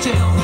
tell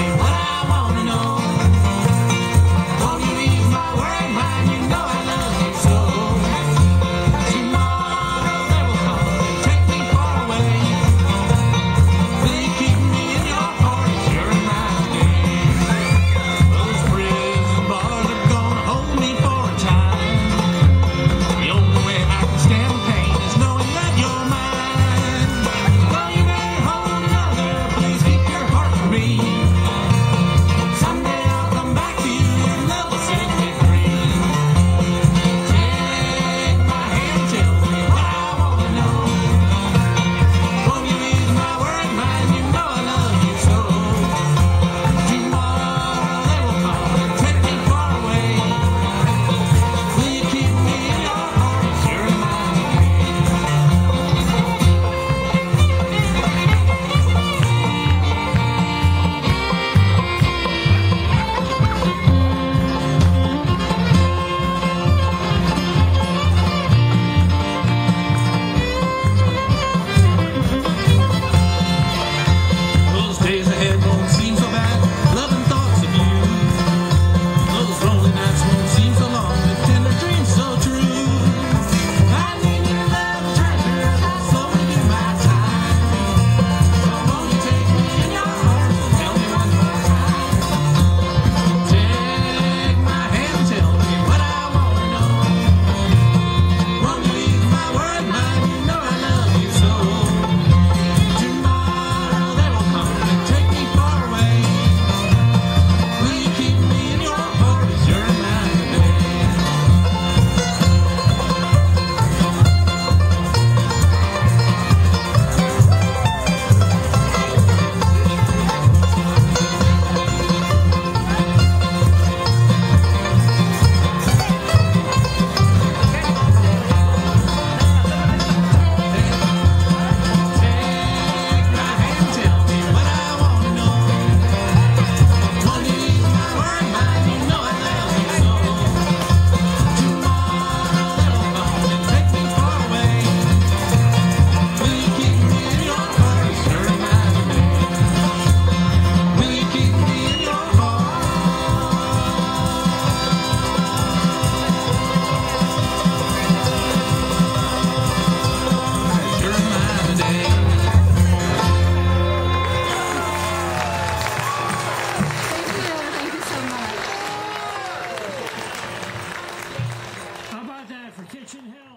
Kitchen Hill.